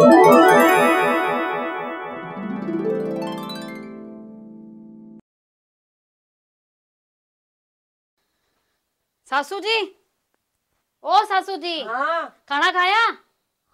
सासू जी ओ सासू जी हाँ। खाना खाया?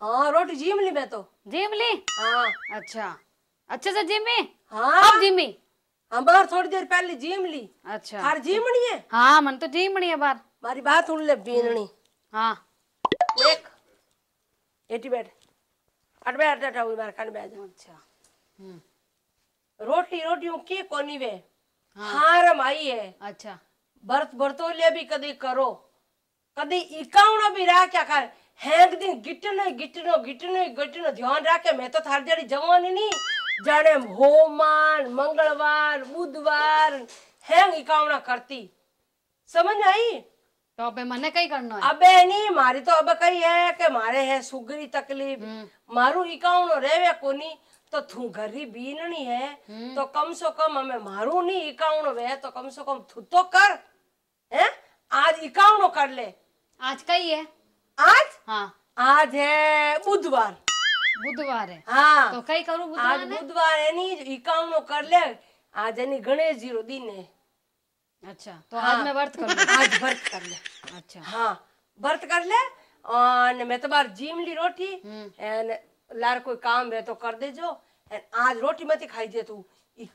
हाँ रोटी जीम ली मैं तो। जिम ली? हाँ। अच्छा। अच्छे से जिमी? हाँ। अब जिमी? हाँ बाहर थोड़ी देर पहले जीम ली। अच्छा। थार जीमनी है? हाँ मन तो जिमणी है बार मारी बात सुन ले बीननी हाँ। देख। एटी बैठ। अट बैठ अट हुई मार खाने बैठ अच्छा। रोटी रोटी हूँ के कोनी वे? हारम आई है। अच्छा। भरत भरतो ले भी कदी करो। कदी इकावणो भी रा क्या कर? हैंग दिन गिटनो गिटनो गिटनो गिटनो। ध्यान राखे मैं तो थार जड़ी जवानी नहीं जाने होमान मंगलवार बुधवार हैंग इकावणा करती। समझ आई? तो अबे मने कई करनो है? अबे नहीं मारी तो अब कही है कि मारे है सुगरी तकलीफ़। मारू इकावणो रेवे कोनी? तो थू घरी बीननी है। तो कम से कम हमें मारू नहीं इकावणो वे तो कम से कम थू तो कर। हैं? आज इकावणो कर ले? आज कई है आज? हाँ। आज है बुधवार। बुधवार है। हाँ। तो कई करूँ बुधवार ने? बुधवार है नहीं इकावणो कर ले? आज है नहीं गणेश जी रो दिन है। अच्छा। तो हाँ, आज मैं व्रत करूँ आज व्रत कर ले। अच्छा। हाँ व्रत कर ले और मैं तो बार जीम ली रोटी। एन लार कोई काम है तो कर दे जो। एन आज रोटी मत खाई जे तू।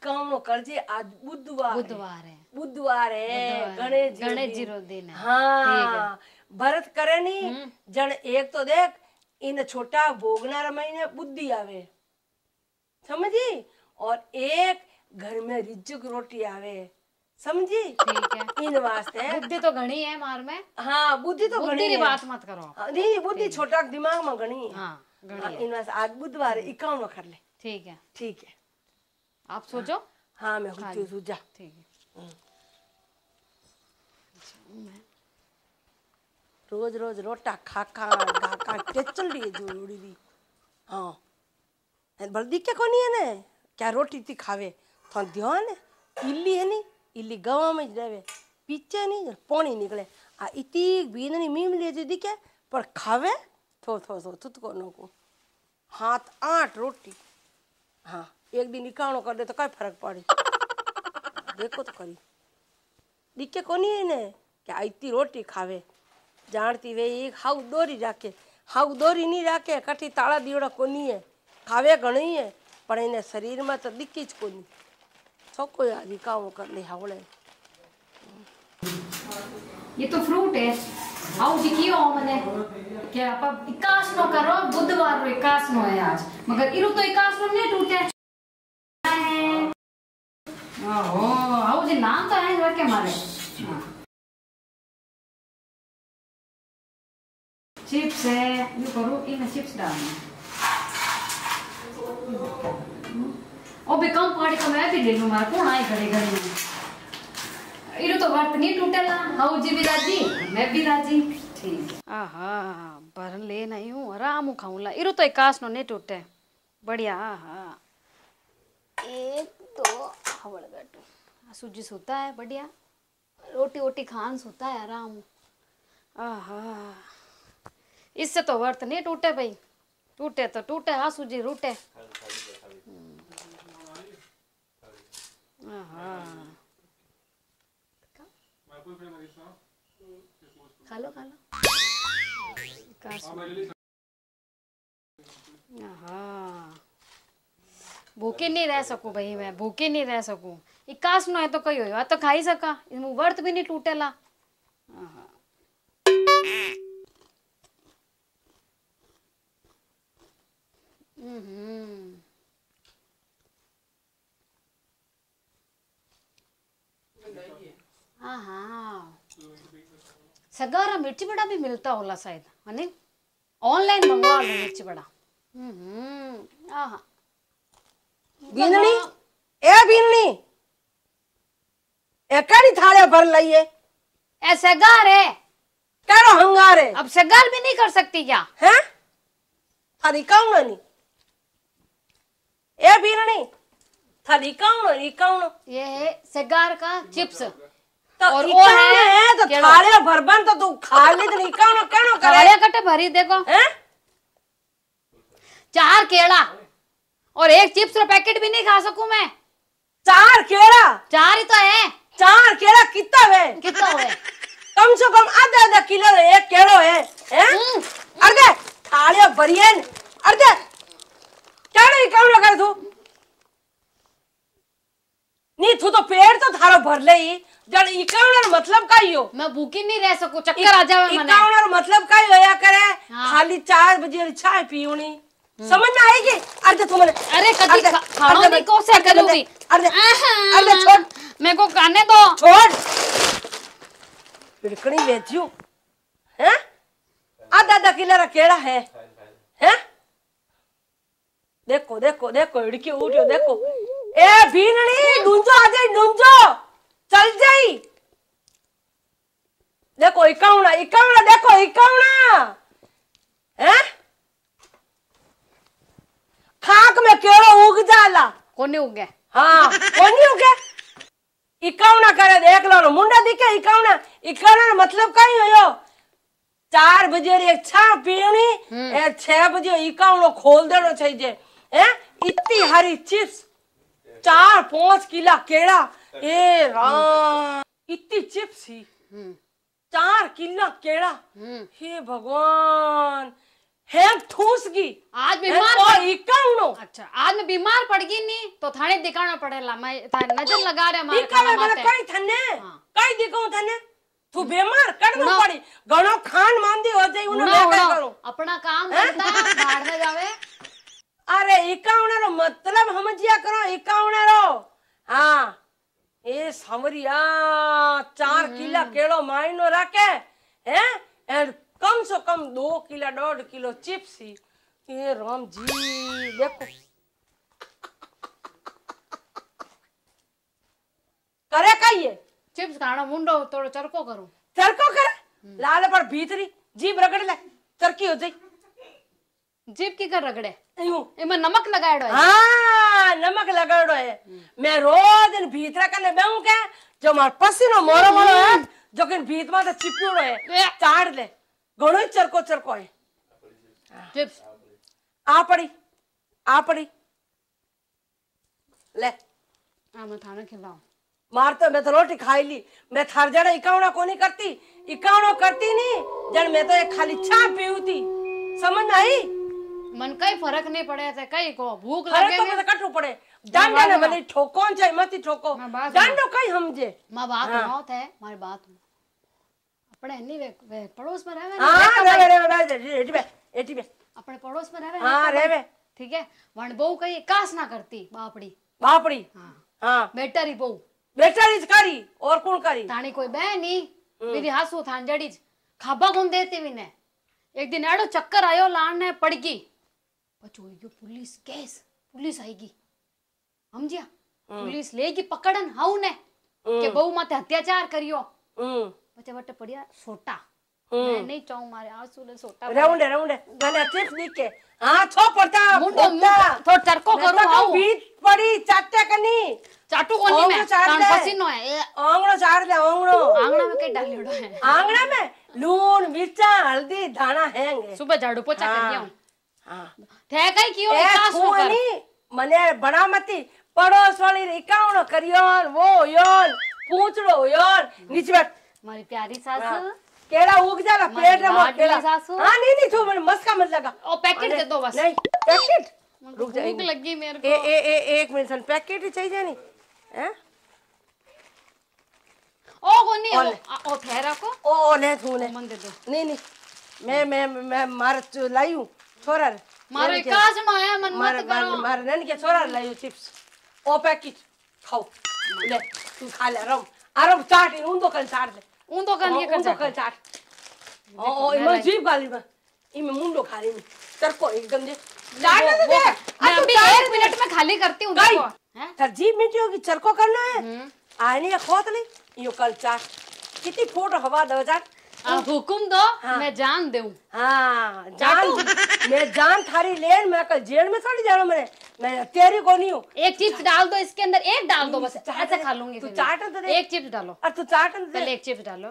काम कर जे। आज बुधवार बुधवार है। बुधवार है। गणेश जी गणेश जी। रो दिन है। हाँ। व्रत करे नी। जन एक तो देख इन छोटा भोगना महीने बुद्धि आवे। समझी? और एक घर में रिज्जक रोटी आवे। समझी? ठीक है। इन वास्ते। बुद्धि तो घनी है मार में। हाँ बुद्धि तो की है। बात मत करो। हाँ, नहीं बुद्धि छोटा दिमाग में घणी है। हाँ घनी हाँ, इन वास्ते आज बुधवार इक्यावन कर ले। ठीक है। ठीक है। आप सोचो। हाँ मैं हूँ जा ठीक है। रोज रोज रोटा खा खा खा खा टेचल रही है जोड़ी री हाँ। बल दिखे को नहीं है ने? क्या रोटी थी खावे? तो ध्यान है। इल्ली है नहीं ಇಲ್ಲಿ ಗವಮಿದ್ದಾವೆ ಪಿಚ್ಚೆ ನೀ ಪೋಣಿ ನಿಗಳೆ ಆ मीम ले ಮೀಮ್ಲಿ दिखे पर खावे? थो थो थो तुतको नोको हाथ, आठ रोटी। हाँ एक दिन निकाणो कर दे तो कई फ़र्क पड़े। देखो तो करी। दिखे को नहीं ने क्या इतनी रोटी खावे? जानती वे एक हाउ दोरी जाके हाउ दोरी नहीं जाके कठी ताला दीवड़ा को नहीं है। खावे घणी है, पर इन्हें शरीर में तो दिखीज को नहीं सब कोई आदमी का वो कर ले हावले ये तो फ्रूट है आओ जी कियो मने के आप इकास नो करो बुधवार रो इकास नो है आज मगर इरु तो इकास नो नहीं टूटे ओहो आओ जी नाम तो है जरा के मारे चिप्स है ये करो इन चिप्स डालना पाड़ी को मैं भी ले लूँ मारा कौन आए खड़े घर में इरो तो वर्त नहीं टूटेला हाउ जी भी राज़ी मैं भी राज़ी ठीक आहा भर ले नहीं हूँ आराम खाऊंला इरो तो इकास नो नहीं टूटे बढ़िया आहा एक तो हवड़ गटू सूजी सोता है बढ़िया रोटी वोटी खान सोता है आराम आहा इससे तो वर्त नहीं टूटे भाई टूटे तो टूटे हाँ सूजी रूटे आहा खा लो खा लो भूखे नहीं रह सकूँ भाई मैं भूखे नहीं रह सकूँ इकास नो है तो कही हो तो खा ही सका इसमें वर्त भी नहीं टूटेला आहा। हम्म हाँ हाँ सगारा मिर्ची बड़ा भी मिलता होला शायद है ऑनलाइन मंगवा लो मिर्ची बड़ा बीननी ए बीननी ए कड़ी थाले भर लइए ए सगार है केड़ो हंगार है अब सगार भी नहीं कर सकती क्या हैं थारी काउन नहीं ए बीननी थारी काउन इकाउन ये है सगार का चिप्स तो और वो है है तो भरबन तो तू खा ले तो केनो करे? कटे भरी देखो। हैं? चार केला और एक चिप्स का पैकेट भी नहीं खा सकूँ मैं। चार केला? चार ही तो है। चार केला कितना है? कितना हुए कम से कम आधा आधा किलो है, एक केलो है हैं? हम्म, थालियो भरिए न, अर्धे क्या नहीं कम लगा तू? नहीं तू तो पेड़ तो थारो भर ले ही। जड़ इकावणार मतलब का ही हो। मैं भूखी नहीं रह सकूँ चक्कर आ जावे मने। इकावणार मतलब का ही होया करे हाँ। खाली चार बजे चाय पीऊनी। समझ में आएगी? अर्धे तू मने अरे कभी खानो नहीं को से करूँगी? आहा, अर्धे छोड़। मेरे को खाने दो। छोड़। पिड़कनी बेचियो। हैं? आधा आधा किलो रा केड़ा है? हैं? देखो देखो देखो इड़की उठियो देखो। ए भीनणी डूंजो आ जाई डूंजो चल जाई देखो इकावना इकावना देखो इकावना हैं खाक में केड़ो उग जाला कोने उगे हाँ कोनी उगे इकावना करे देख लो मुंडा दिखे इकावना इकावना નો मतलब કઈ હોયો ચાર બજે એક છા પીણી એ છ બજે ઇકાવણો ખોલ દેણો થઈ જાય હે ઇતની હારી ચિપ્સ चार पाँच किला केड़ा अच्छा। ए राम इतनी चिप्स। ही हम्म। चार किला केड़ा हम्म। हे भगवान हेम ठूस गई आज बीमार तो पड़ इकाउनो अच्छा आज मैं बीमार पड़ गई नी तो थाने दिखाना पड़ेला। मैं नज़र लगा रे मारे दिखावे मैं कई थने? हाँ। कई दिखाऊँ थने? तू हम्म। बीमार कड़वा पड़ी। गणों खान मांदी हो जाए उन्हें मैं क्या अपना काम करता अरे इकाउनरो मतलब हम जिया करो इकाउनरो हाँ ये समरिया चार हम्म। किला केलो माइनो रखे हैं? एंड कम से कम दो किला डॉट किलो चिप्स। ये राम जी देखो। करे कहिए चिप्स खाना मुंडो थोड़ा चरको करो। चरको कर? हम्म। लाल पर भीतरी जीभ रगड़ ले चरकी हो जाए जीप की कर रगड़े? नमक लगाएडो है हाँ नमक लगाएडो है मैं रोज इन भीतरा कने बेऊ के जो मार पसीनो मोरो मोरो है जो किन भीत मा तो चिपड़ो है चाड़ ले घणो चरको चरको है चिप्स आ पड़ी आ पड़ी ले आ मैं थाने खिलाऊं मार तो मैं तो रोटी खाई ली मैं थार जड़ा इकावड़ा कोनी करती इकावड़ो करती नहीं जड़ मैं तो एक खाली छाप पीऊती समझ आई मन कई फ़र्क नहीं पड़े थे कई को भूख लगे तो में मुझे कटू पड़े डांडा ने भले ठोको चाहे मत ठोको डांडो कहीं समझे माँ बात हाँ। बहुत है हमारी बात अपने नहीं वे, वे पड़ोस में रहे हाँ रे रे रे एटी बे एटी बे अपने पड़ोस में रहे हाँ रे बे ठीक है वण बहू कही कास ना करती बापड़ी बापड़ी हाँ हाँ बेटर बहू करी और कौन करी ताणी कोई बहन मेरी हासू थान जड़ी खाबा कौन देती विने एक दिन एड़ो चक्कर आयो लान ने पड़ पछो गयो पुलिस केस पुलिस आएगी। समझिया? पुलिस लेगी पकड़न हाउ ने? के बहू माते अत्याचार करियो। हम्म। पछे वटे पड़िया सोटा। हम्म। मैं नहीं चाहूँ मारे आँसू ले सोटा राउंडे राउंडे। गले चिप्स दिख के। हाँ छो पड़ता मुंडो। थोड़ा चरको करूँ तो हाउ बीच पड़ी चाटे कनी। चाटू कोनी में? तान पसीनो है आंगड़ो चाट ले आंगड़ो आंगना में कई डालियोड़ो है। आंगड़ा में? लून मिर्चा हल्दी धाना हैंगे। सुबह झाड़ू पोछा हाँ। कर आऊँ हाँ। थे कई कियो ए कास नो कर थूनी मने बड़ा मती पड़ोस वाली इकावणो करियोन वो योन पूछड़ो योन नीचे बैठ मारी प्यारी सास हाँ। केड़ा उग हमारी पेट में सासू। हाँ नहीं नहीं तू मैंने मस्का मत लगा ओ पैकेट दे दो बस नहीं पैकेट रुक जा भूख लगी मेरे ए को ए ए एक मिनट सन पैकेट ही चाहिए नहीं हैं ओ कोनी। ओ ओ ठहरा को ओ ओ ले तू ले मन दे दो नहीं नहीं मैं मैं मैं मार लाई हूँ छोरा। मारो नैन के- कास नो है मन मत करो मार नैन के छोरा हूँ चिप्स ओ पैकेट खाओ ले तू खा ले रम आराम चाट इन उन दो कल चाट ले तो कर ये कर कल चाट ओ ओ मैं लाई। जीभ गाली में इमे मुंडो खा रही में तेरे को एकदम जे वो- दे मैं आ तू अभी एक मिनट में खाली करती हूँ देखो हैं तर जीभ मीठी होगी चरको करना है। आने खोत ली यो कल चाट कितनी फ़ोटो हवा दो चाट हुकुम दो हाँ। मैं जान दूँ। हाँ जान। मैं जान थारी लेन मैं कल जेल में थोड़ी जाना मैंने। मैं तेरी को नहीं हूँ। एक चिप्स डाल दो इसके अंदर एक डाल दो बस। ऐसे खा लूँगी तू चाट तो दे। एक चिप्स डालो। और तू चाट दे। पहले एक चिप्स डालो।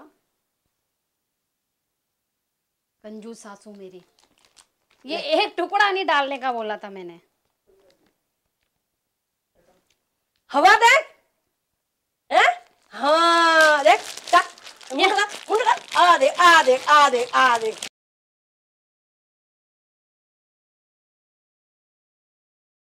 कंजूस सासू मेरी। ये एक टुकड़ा नहीं डालने का बोला था मैंने। हवा दे। हैं। हाँ देख टा मुंडका मुंडका आ देख आ देख आ देख आ देख